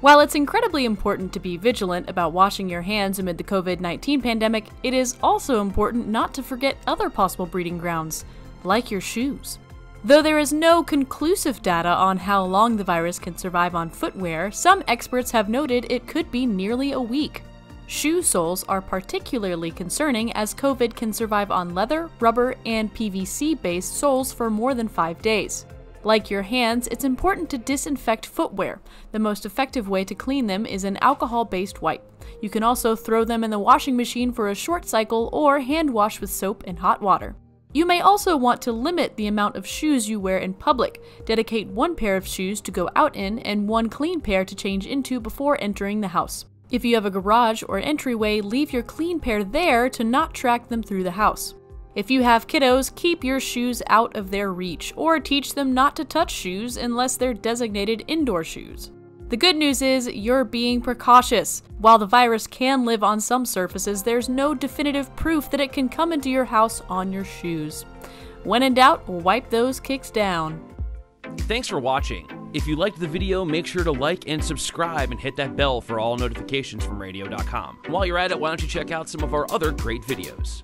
While it's incredibly important to be vigilant about washing your hands amid the COVID 19 pandemic, it is also important not to forget other possible breeding grounds, like your shoes. Though there is no conclusive data on how long the virus can survive on footwear, some experts have noted it could be nearly a week. Shoe soles are particularly concerning as COVID can survive on leather, rubber, and PVC based soles for more than five days. Like your hands, it's important to disinfect footwear. The most effective way to clean them is an alcohol based wipe. You can also throw them in the washing machine for a short cycle or hand wash with soap and hot water. You may also want to limit the amount of shoes you wear in public. Dedicate one pair of shoes to go out in and one clean pair to change into before entering the house. If you have a garage or entryway, leave your clean pair there to not track them through the house. If you have kiddos, keep your shoes out of their reach, or teach them not to touch shoes unless they're designated indoor shoes. The good news is you're being precautious. While the virus can live on some surfaces, there's no definitive proof that it can come into your house on your shoes. When in doubt, wipe those kicks down. Thanks for watching. If you liked the video, make sure to like and subscribe and hit that bell for all notifications from radio.com. While you're at it, why don't you check out some of our other great videos?